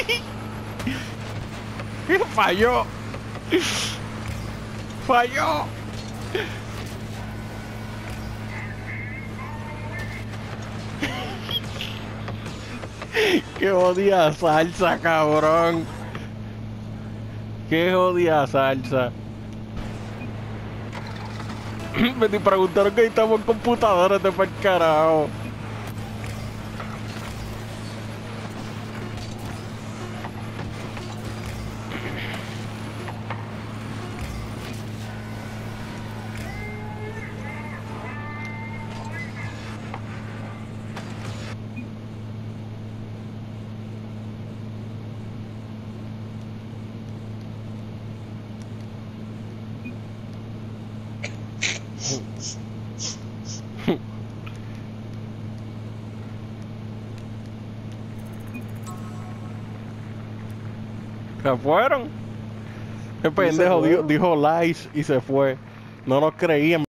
Falló. Falló. Qué jodida salsa, cabrón. Qué jodida salsa. Me preguntaron que estamos en computadoras de para. Se fueron. El pendejo dijo, dijo lies y se fue. No nos creían.